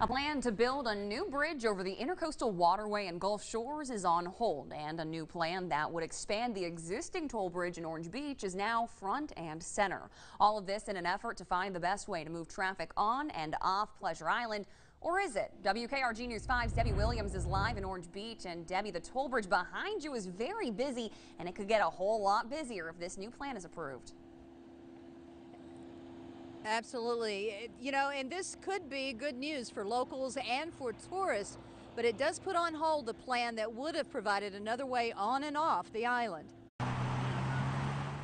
A plan to build a new bridge over the Intercoastal Waterway in Gulf Shores is on hold, and a new plan that would expand the existing toll bridge in Orange Beach is now front and center. All of this in an effort to find the best way to move traffic on and off Pleasure Island. Or is it? WKRG News 5's Debbie Williams is live in Orange Beach. And Debbie, the toll bridge behind you is very busy, and it could get a whole lot busier if this new plan is approved. Absolutely. You know, and this could be good news for locals and for tourists, but it does put on hold a plan that would have provided another way on and off the island.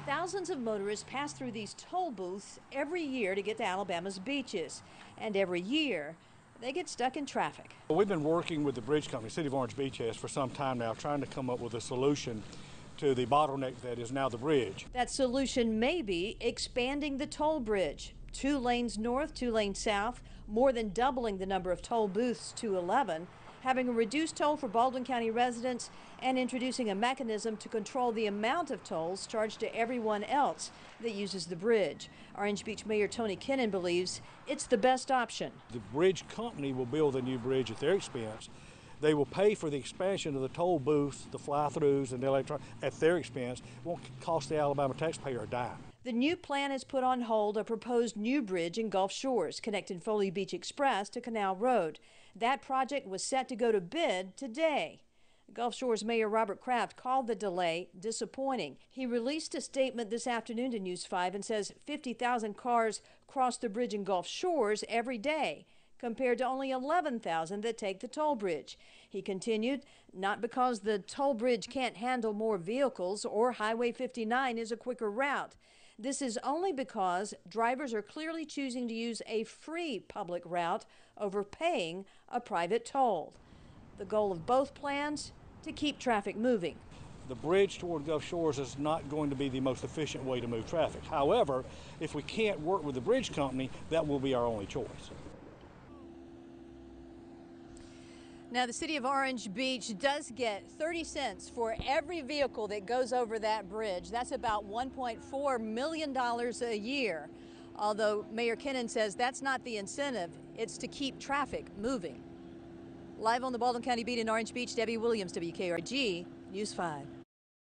Thousands of motorists pass through these toll booths every year to get to Alabama's beaches. And every year, they get stuck in traffic. We've been working with the bridge company, City of Orange Beach has, for some time now, trying to come up with a solution to the bottleneck that is now the bridge. That solution may be expanding the toll bridge two lanes north, two lanes south, more than doubling the number of toll booths to 11, having a reduced toll for Baldwin County residents, and introducing a mechanism to control the amount of tolls charged to everyone else that uses the bridge. Orange Beach Mayor Tony Kennon believes it's the best option. The bridge company will build a new bridge at their expense. They will pay for the expansion of the toll booths, the fly-throughs, and the electron at their expense. It won't cost the Alabama taxpayer a dime. The new plan has put on hold a proposed new bridge in Gulf Shores connecting Foley Beach Express to Canal Road. That project was set to go to bid today. Gulf Shores Mayor Robert Craft called the delay disappointing. He released a statement this afternoon to News 5 and says 50,000 cars cross the bridge in Gulf Shores every day compared to only 11,000 that take the toll bridge. He continued, not because the toll bridge can't handle more vehicles or Highway 59 is a quicker route. This is only because drivers are clearly choosing to use a free public route over paying a private toll. The goal of both plans to keep traffic moving. The bridge toward Gulf Shores is not going to be the most efficient way to move traffic. However, if we can't work with the bridge company, that will be our only choice. Now, the city of Orange Beach does get 30 cents for every vehicle that goes over that bridge. That's about $1.4 million a year. Although Mayor Kennon says that's not the incentive, it's to keep traffic moving. Live on the Baldwin County beat in Orange Beach, Debbie Williams, WKRG News 5.